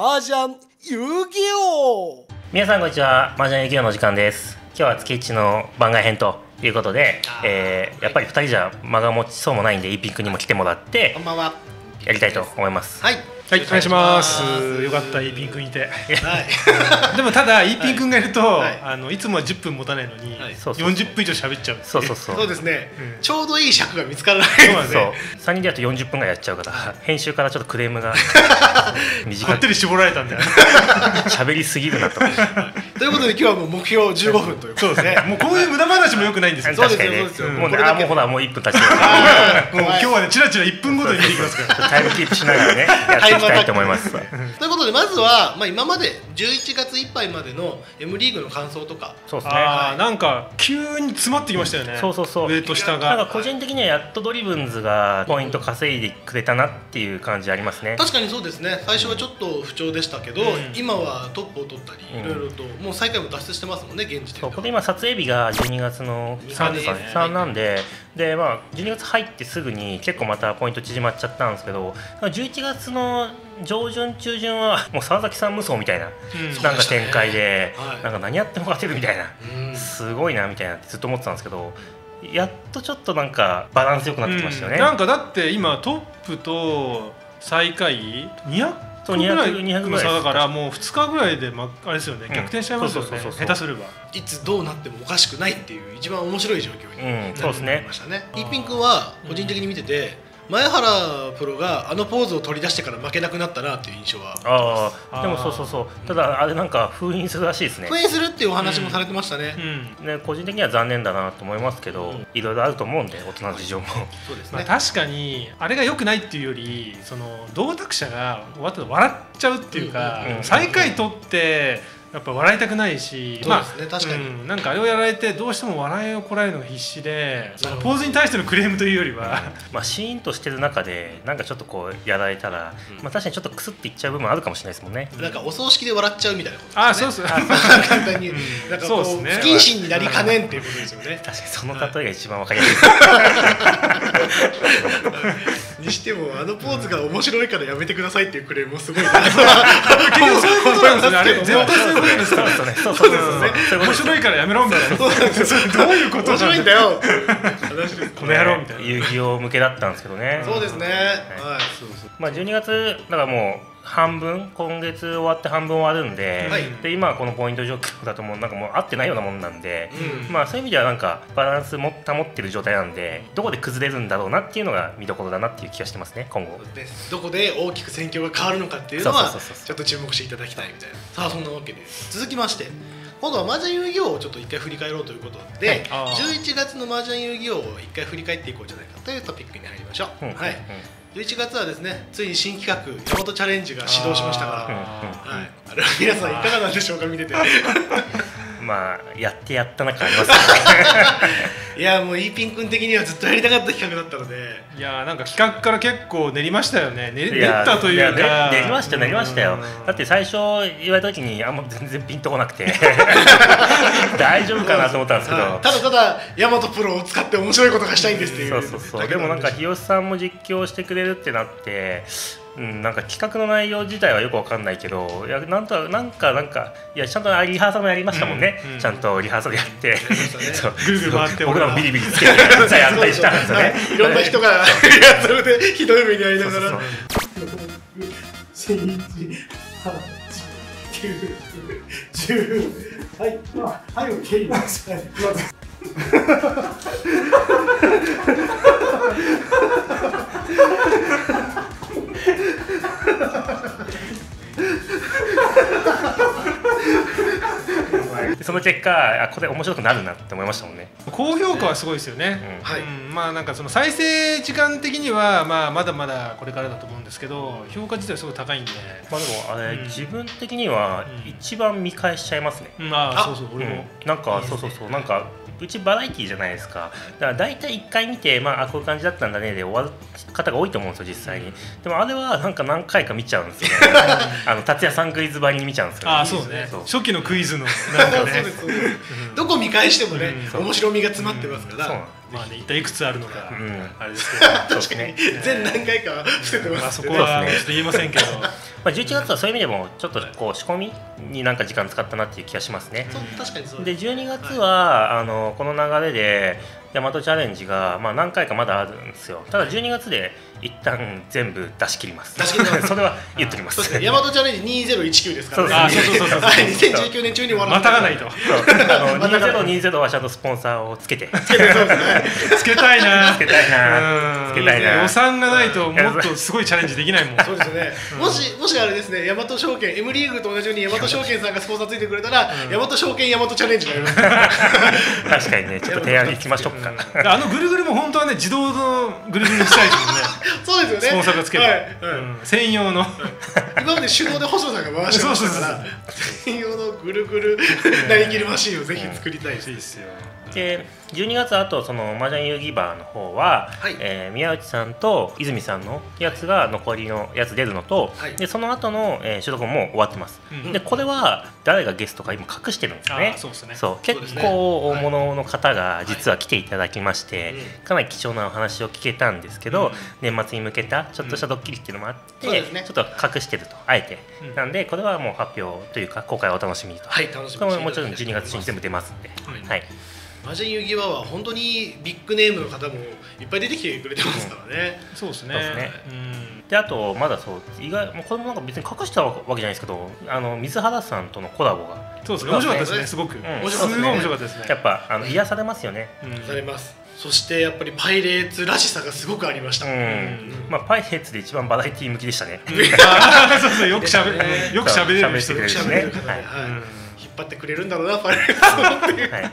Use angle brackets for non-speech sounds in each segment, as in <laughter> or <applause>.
麻雀遊戯王。皆さんこんにちは。麻雀遊戯王の時間です。今日は月一の番外編ということで、えーやっぱり2人じゃ間が持ちそうもないんでイーピンクにも来てもらって。やりたいと思います。はい。はい、お願いします。よかった、イーピン君いて。はい。でもただ、イーピン君がいると、はい。あのいつもは10分持たないのに、はい。そうそうそう。40分以上喋っちゃう。そうそうそう。そうですね、うん。ちょうどいい尺が見つからないそうなんですそう。ね3人でやると40分ぐらいやっちゃうから編集からちょっとクレームがこ <laughs> 短く。ってり絞られたんだよ。ね。喋りすぎるなと。ということで今日はもう目標15分ということで。そうですね。もうこういう無駄話もよくないんですよ。そうですよそうですよ。もうねもうほらもう1分経ちまはい <laughs> もう今日はね、ちらちら1分ごとに見ていきますから。タイムキープしながらねやっていきたいと思います。<laughs> ということでまずは、まあ、今まで11月いっぱいまでの M リーグの感想とか。そうですね。ああ、なんか急に詰まってきましたよね。そうそうそう。上と下なんかが。個人的にはやっとドリブンズがポイント稼いでくれたなっていう感じありますね。確かにそうですね。最初はちょっと不調でしたけど、うん。今はトップを取ったりうん。いろいろともう最下位も脱出してますもんね現時点でこれ今撮影日が12月の3ですかね。はい3なんででまあ12月入ってすぐに結構またポイント縮まっちゃったんですけど11月の上旬中旬はもう沢崎さん無双みたいなうん。なんか展開ではい。なんか何やっても勝てるみたいなうん。すごいなみたいなってずっと思ってたんですけどやっとちょっとなんかバランスよくなってきましたよね。うん。なんかだって今トップと最下位200そうぐらい200 200ぐのらい差だからもう2日ぐらいで、ま、あれですよね。うん。逆転しちゃいますよね。下手すれば。いつどうなってもおかしくないっていう一番面白い状況にうん。そうですね。なりましたね。イーピン君は個人的に見てて前原プロがあのポーズを取り出してから負けなくなったなっていう印象はああでもそうそうそう。ただあれなんか封印するらしいですね。復縁するっていうお話もされてましたね。うん。ね個人的には残念だなと思いますけど、うん。いろいろあると思うんで大人の事情もまあ、そうですね。確かにあれが良くないっていうよりその同卓者が終わったら笑っちゃうっていうか、うんうん。最下位取ってやっぱ笑いたくないし、そうですね確かに。うんなんかあれをやられてどうしても笑いをこらえるのが必死でポーズに対してのクレームというよりは、まあシーンとしてる中でなんかちょっとこうやられたら、うん。まあ確かにちょっとクスっていっちゃう部分あるかもしれないですもんね。なんかお葬式で笑っちゃうみたいなこと。ですね。<laughs> あそうそう。簡単にうんなんかこうそうですね。不謹慎になりかねんっていうことですよね。<laughs> 確かにその例えが一番わかりやすい。に <laughs> してもあのポーズが面白いからやめてくださいっていうクレームもすごいな。結局そういうことなんですよね絶対そういうことですそうですね面白いからやめろみたいな。どういうこと面白いんだよ。この野郎みたいな。遊戯王向けだったんですけどね。そうですね。はい。まあ12月だからもう半分今月終わって半分終わるんで,、はい。で今はこのポイント状況だともうなんかもう合ってないようなもんなんで、うん。まあそういう意味ではなんかバランスも保ってる状態なんでどこで崩れるんだろうなっていうのが見どころだなっていう気がしてますね今後。でどこで大きく戦況が変わるのかっていうのはちょっと注目していただきたいみたいな。さあそんなわけで。続きまして今度は麻雀遊戯王をちょっと一回振り返ろうということで、はい。あー11月の麻雀遊戯王を一回振り返っていこうじゃないかというトピックに入りましょう、うん。はい11月はですねついに新企画「大和チャレンジ」が始動しましたから。あーはい、あれは皆さんいかがなんでしょうか見てて。<laughs> まあやってやった中ありますね <laughs> いやもうイーピン君的にはずっとやりたかった企画だったので。いやーなんか企画から結構練りましたよね。練練ったというか。練りましたよ練りましたよ。うん。だって最初言われた時にあんま全然ピンとこなくて。<laughs> 大丈夫かなと思ったんですけど、はい。ただただ大和プロを使って面白いことがしたいんですっていう。そうそうそう。でもなんか日吉さんも実況してくれるってなって、うん、なんか企画の内容自体はよくわかんないけどいやなんとなんかなんかいやちゃんとリハーサルもやりましたもんね、うんうん。ちゃんとリハーサルやって、<laughs> そう。僕らもビリビリつけてやったりしたんですよね。はい。いろんな人がそれでひどい目に遭いながら。はい、まあ、はい、OK です。はいその結果あこれ面白くなるなって思いましたもんね、高評価はすごいですよね、うん。はい。うん。まあなんかその再生時間的にはまあまだまだこれからだと思うんですけど評価自体はすごい高いんで、まあでもあれ、うん。自分的にはうん一番見返しちゃいますね、うん、ああそうそう俺も、うん、なんかそうそうそう。なんかうちバラエティーじゃないですか。だから大体1回見て、まあ、あこういう感じだったんだねで終わる方が多いと思うんですよ実際に。でもあれはなんか何回か見ちゃうんですよね。<laughs> あの達也さんクイズばりに見ちゃうんですよ、ああそうね。そう。初期のクイズの。なんかね。<laughs> どこ見返してもね、うん。面白みが詰まってますから、そうまあね一体いくつあるのか、うん。あれですけど。そうですね、全何回か伏せてままあそこはちょっと言えませんけど。<laughs> まあ、11月はそういう意味でもちょっとこう仕込みになんか時間使ったなっていう気がしますね。そう確かにそうで12月は、あのこの流れで大和チャレンジが、まあ、何回かまだあるんですよ。ただ12月で一旦全部出し切ります。出し切ります。<laughs> それは言っときます。大和チャレンジ2019ですからね。そうあそうそうそうそう。はい2019年中に終わらまたがないと。あの2020はちゃんとスポンサーをつけて。つつけたいな。けたいな。うん。つけたいな。予算がないともっとすごいチャレンジできないもん。そうですね、もしもしあれですね大和証券 M リーグと同じように大和証券さんがスポンサーついてくれたら、大和証券大和チャレンジがやります。確かにねちょっと提案いきましょうか、<laughs> あのぐるぐるも本当はね自動のぐるぐるにしたいですもんね。<laughs> そうですよね。スポンサーがつけば、はい。はい。うん。専用の。今まで手動で細田さんが回してましたから。専用のぐるぐるなりきりマシンをぜひ作りたいです、よで12月あとその麻雀遊戯バーの方は、はい。えー宮内さんと泉さんのやつが残りのやつ出るのと、はい。でその後の、えー、収録も終わってます、うんでこれは誰がゲストか今隠してるんですよね。あそうですね。そう。結構大物の方が実は来ていただきまして、うんかなり貴重なお話を聞けたんですけど、年末に向けたちょっとしたドッキリっていうのもあって、そうですね。ちょっと隠してるとあえて、うん。なんでこれはもう発表というか公開をお楽しみにと、はい楽しみももちろん12していただきたい月中に全部出ますんで、はい。はい。マジン遊戯バーは本当にビッグネームの方もいっぱい出てきてくれてますからね、そうですね。そうですね。うん。であとまだそう意外もうこれもなんか別に隠したわけじゃないですけどあの水原さんとのコラボが。そうですね。面白かったですねすごく、ん。面白かったですねすごい面白かったですね。やっぱあの癒されますよね。うん。されますそしてやっぱりパイレーツらしさがすごくありました、うん。ん。まあパイレーツで一番バラエティー向きでしたね。そうそうよくしゃべねよくしゃべれる。人で喋喋ってくれるれる。方で、はい。引っ張ってくれるんだろうなパイレーツをっていう。はい。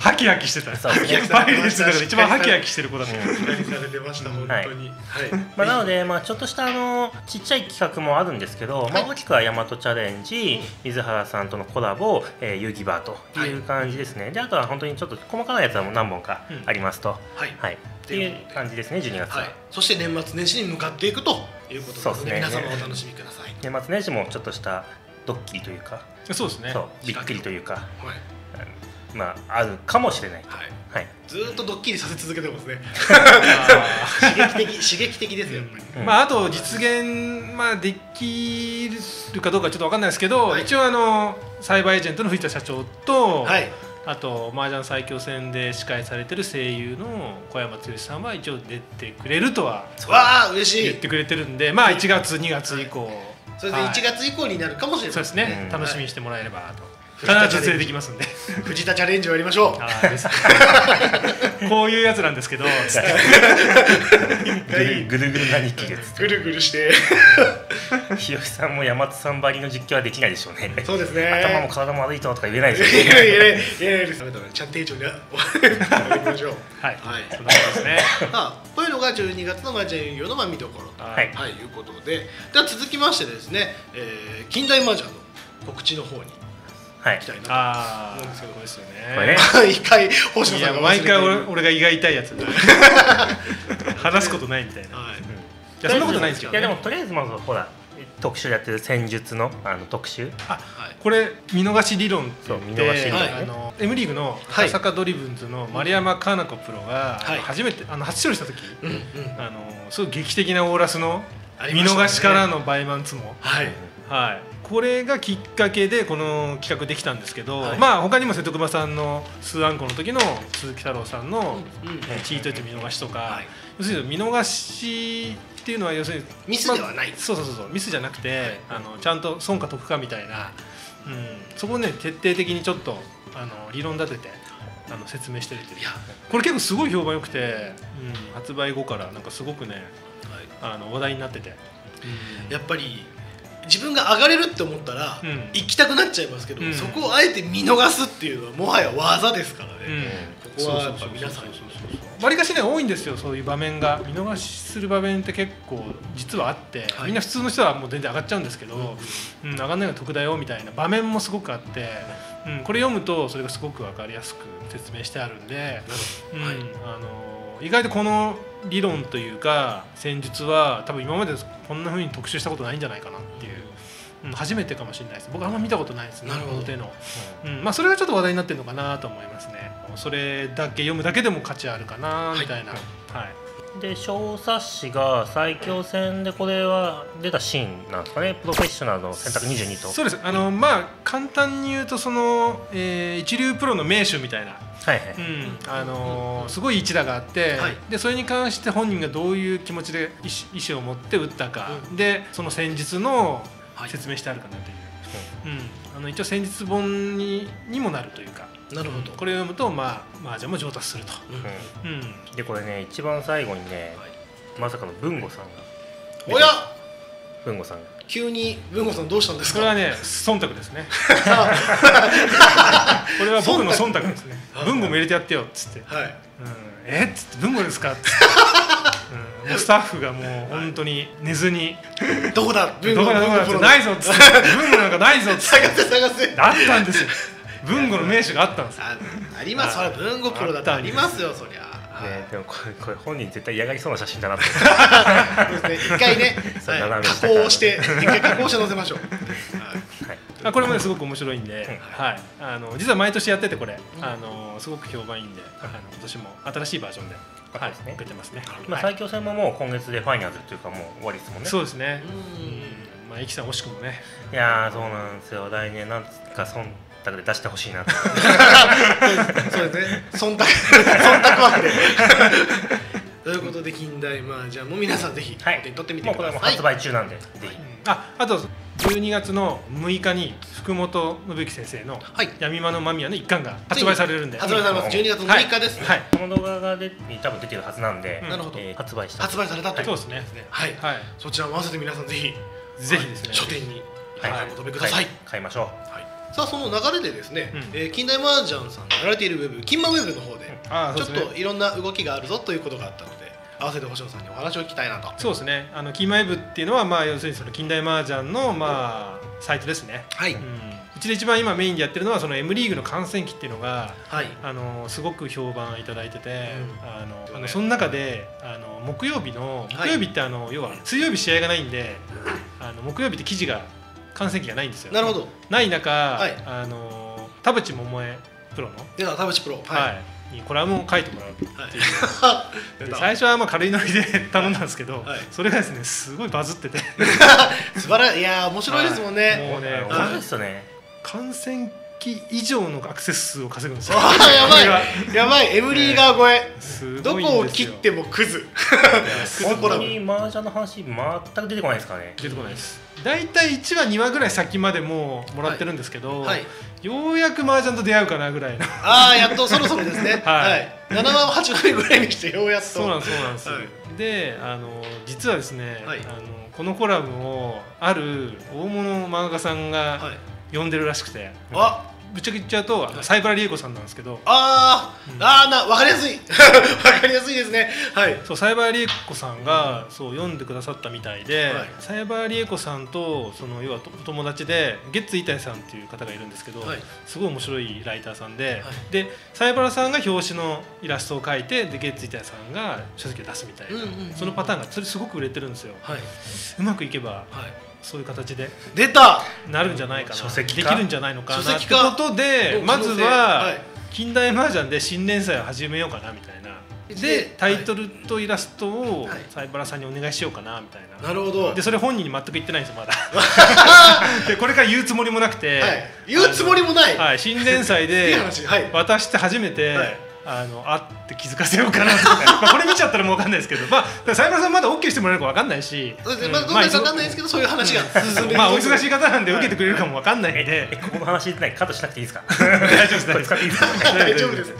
ハキハキしてた。そうですね。パイレーツの中で一番ハキハキしてる子だった。されてました本当に。はい、まあ、なので、まあ、ちょっとしたあのちっちゃい企画もあるんですけど、まあ、大きくは大和チャレンジ、水原さんとのコラボ、えー、遊戯バーという感じですね、であとは本当にちょっと細かなやつは何本かありますと、はい。はい、っていう感じですね12月は、はい、そして年末年始に向かっていくということでそうですね。皆様お楽しみください、年末年始もちょっとしたドッキリというか、そうですね。そうびっくりというか、はいまあ、あるかもしれないと、はい、はい。ずーっとドッキリさせ続けてますね。<laughs> あ刺激的刺激的ですよやっぱり、うん。ーまああと実現まあできるかどうかちょっとわかんないですけど、はい。一応あのサイバーエージェントの藤田社長と、はい。あと麻雀最強戦で司会されてる声優の小山剛さんは一応出てくれるとはわあ嬉しい。言ってくれてるんでまあ1月2月以降、それではい1月以降になるかもしれそうない。ですね、うん。楽しみにしてもらえればと。はい必ず連れてきますんで。<laughs> 藤田チャレンジをやりましょう。あーです。<laughs> こういうやつなんですけど <laughs> ぐるぐるぐる何期ですぐるぐるして。日吉さんも大和さんばりの実況はできないでしょうね。そうですね。頭も体も悪いととか言えないですいよね。やいやいやいやいやです。ダメだねちゃんと丁重にやりましょう。はい、はい。そんなことですね。あこういうのが12月のマージャン遊戯のまあ見どころと。ははい。はい、いうことで。では続きましてですね、えー近代麻雀の告知の方にはい。行きたいな。ああ思うんですけどそうですよね。これね。と <laughs> 一回星野いさんが忘れや毎回俺俺が胃が痛いやつ <laughs> 話すことないみたいな。いはい。やそんなことないんですけど、ね、いやでもとりあえずまずほら特集やってる戦術のあの特集。あはい。これ見逃し理論って言ってそう見逃し理論ね。あの M リーグのはい。赤坂ドリブンズの丸山加奈子プロが、はい。初めてあの初勝利した時、うんうん。あのすごい劇的なオーラスの見逃しからのバイマンツモ、はい。はい、これがきっかけでこの企画できたんですけど、はい。まあ他にも瀬戸熊さんの「スーアンコ」の時の鈴木太郎さんのうんうん「チートイット見逃し」とか、はい。要するに見逃しっていうのは要するにミスではない。まあそうそうそうそうミスじゃなくて、あのちゃんと損か得かみたいな、うん、そこをね徹底的にちょっとあの理論立ててあの説明してるっていう。いや。これ結構すごい評判良くて、うん、発売後からなんかすごくねはい。あの話題になってて、やっぱり自分が上がれるって思ったら、うん。行きたくなっちゃいますけど、うん。そこをあえて見逃すっていうのはもはや技ですからうん。ね、ここはやっぱ皆さんに。わりかしね多いんですよ。そういう場面が見逃しする場面って結構実はあって、はい。みんな普通の人はもう全然上がっちゃうんですけど、うん。上がんないのが得だよみたいな場面もすごくあって、うん、これ読むとそれがすごく分かりやすく説明してあるんで、うんはい。あの意外とこの理論というか戦術は多分今までこんな風に特集したことないんじゃないかなっていう、うん。初めてかもしれないです。僕あんま見たことないです。ねなるほど。この手の、うん。まあ、それがちょっと話題になってるのかなと思いますね。それだけ読むだけでも価値あるかなみたいな、はい。で小冊子が最強戦でこれは出たシーンなんですかね。プロフェッショナルの選択22と。そうです。あのまあ簡単に言うとその、えー一流プロの名手みたいな、はいはい、うん。あのーすごい一打があって、はい。でそれに関して本人がどういう気持ちで意思意思を持って打ったか、でその戦術のはい説明してあるかなという、うん、あの一応戦術本ににもなるというか。なるほど。これを読むとまあ麻雀も上達すると、うん。うん。うん、でこれね一番最後にね、まさかの文吾さんが。おや！文吾さんが。急に文吾さんどうしたんですか？これはね忖度ですね。<laughs> これは僕の忖度ですね。文語も入れてやってよっつって。はい。うん。え？っつって。文語ですか？っつって、うん、もうスタッフがもう本当に寝ずに。どこだ「どこだ？どこだ」ってないぞっつって。文語なんかないぞっつって。探せ探せ。あったんですよ。文語の名手があったんですよ。ああります。それは文吾プロだってありますよそりゃ。ね、でもこれこれ本人絶対嫌がりそうな写真だなと。そうですね。一回ね <laughs> はい。加工して一回加工して載せましょう。はい。あこれもねすごく面白いんで、はい、あの実は毎年やっててこれ、あのすごく評判いいんで、あの今年も新しいバージョンで、はい、そうですね。送ってますね。まあ、はい。最強戦ももう今月でファイナルというかもう終わりですもんね。そうですね。ううん。ん、まあ、イキさん惜しくもね。いやーそうなんですよ。来年なんか忖度で出してほしいなと <laughs> そうですね。忖度。忖度枠で。<laughs> ということで近代まあじゃあもう皆さんぜひおはい。手に取ってみてもうください。これはもう発売中なんで、ぜひ。あ、あと12月の6日に福本信之先生のはい。闇間の間宮の一巻が発売されるんで、発売されます。12月6日です。ねはい、この動画がで多分出てるはずなんで、うん。なるほど。えー発売した発売されたというそうですね。はい。はい、そちらも合わせて皆さんぜひぜひですね。書店にはい。お求めください。買買いましょはい。さあその流れでですね、うん。えー近代麻雀さんがやられているウェブ金馬ウェブの方で、ちょっといろんな動きがあるぞということがあったので合わせて星野さんにお話を聞きたいなと。そうですね。あのキーマイブっていうのはまあ要するにその近代麻雀のまあサイトですね。はい、うん、うちで一番今メインでやってるのはその M リーグの観戦記っていうのがはい。あのすごく評判いただいてて、うん。あのそうね。あのその中であの木曜日のはい。木曜日ってあの、要は水曜日試合がないんであの木曜日って記事が観戦記がないんですよ。なるほど。ない中、い。あの田淵桃江プロの、では田淵プロ。はい。はい、にコラムを書いてもらうっていう。はい。最初はまあ軽いノリで <laughs> 頼んだんですけど、はい。それがですねすごいバズってて。<laughs> 素晴らしいいやー面白いですもんね、もうねう面白いですよね。観戦記以上のアクセス数を稼ぐんですよ。やばい。やばい。M リーガー超え、すどこを切ってもクズ。本当に麻雀の話全く出てこないですかね。出てこないです。大体1話2話ぐらい先までもうもらってるんですけど、はい。ようやく麻雀と出会うかなぐらいの。ああやっとそろそろですね。<laughs> はい。はい、7話8話目ぐらいにしてようやっと。そうなんですそうなんです、はい。であの実はですね、はい。あのこのコラムをある大物漫画家さんがはい。読んでるらしくて、あぶっちゃけ言っちゃうと、あのサイバラリエコさんなんですけど。あー、あーな分かりやすい。<laughs> 分かりやすいですね。はい。そうサイバーリエコさんがそう読んでくださったみたいで、はい。サイバーリエコさんとその要はとお友達でゲッツイタイさんっていう方がいるんですけど、はい。すごい面白いライターさんで、はい。でサイバラさんが表紙のイラストを描いてでゲッツイタイさんが書籍を出すみたいな、うんうんうん。そのパターンがそれすごく売れてるんですよ。はい。うまくいけばはいそういう形で出た！なるんじゃないかな。書籍化できるんじゃないのかなって書籍化ことでのまずは、はい。近代麻雀で新連載を始めようかなみたいな。ででタイトルとイラストをはい。サイバラさんにお願いしようかなみたいな、なるほど。はいでそれ本人に全く言ってないんですよまだ。<laughs> でこれから言うつもりもなくて、言うつもりもない、はい、新連載いい。で渡して初めて、はいあのあって気づかせようかなとか。<laughs> まあこれ見ちゃったらもう分かんないですけど、まあ、だからサイバラさんまだ OK してもらえるか分かんないし、そうでまあどうなるか分かんないですけどそういう話が進んでるまあお忙しいが方なんで受けてくれるかも分かんないんで、えここの話ないカットしなくていいですか？<laughs> 大丈夫です。使っていいですか？大丈夫ですね。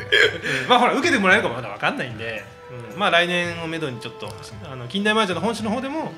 うん。まあほら受けてもらえるかもまだ分かんないんで、うん。まあ来年をめどにちょっとあの近代麻雀の本誌の方でも、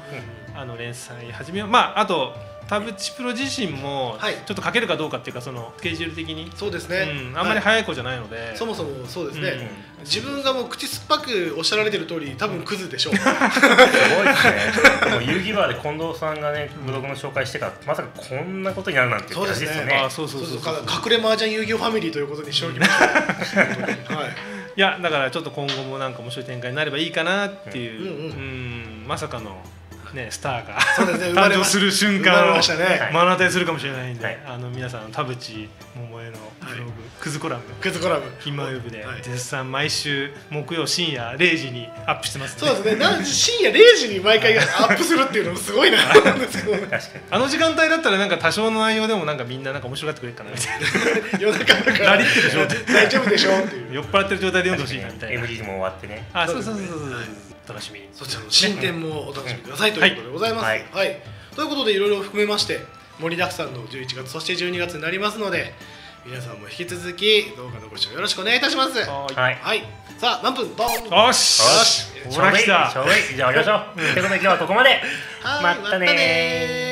あの連載始めよう。まああと田淵プロ自身もはい。ちょっと書けるかどうかっていうかそのスケジュール的に、そうですね、うん、あんまりはい。早い子じゃないので、そもそもそうですね、うん。自分がもう口酸っぱくおっしゃられてる通り多分クズでしょう。<laughs> すごいですね。もう遊戯バーで近藤さんがねブログの紹介してからまさかこんなことになるなんていうですよね。あそうそうそうそう。か隠れ麻雀遊戯王ファミリーということにしておきま <laughs> はい。いやだからちょっと今後もなんか面白い展開になればいいかなっていう、うんうん。うん。まさかのねスターがそうです <laughs> 誕生する瞬間を目の当たりするかもしれないんで、はい。あの皆さん田淵桃江のブログ、クズコラム。クズコラム。ヒンマウェブではい。絶賛毎週木曜深夜0時にアップしてますそうですね。なん深夜0時に毎回アップするっていうのもすごいな。あの時間帯だったらなんか多少の内容でもなんかみんななんか面白がってくれるかなみたいな。<laughs> 夜中だから。大丈夫でしょっていう。<laughs> 酔っ払ってる状態で読んでほしいなみたいな MD も終わってね。あそうそうそうそうそうはい楽しみに。そちらの進展もお楽しみくださいということでございます。ははい。い、ということでいろいろ含めまして盛りだくさんの11月そして12月になりますので皆さんも引き続き動画のご視聴よろしくお願いいたします。ははい。い、さあ何分？ドン。よし。よし。ほら来たじゃあ終わりましょう。ということで今日はここまで。はいまたねー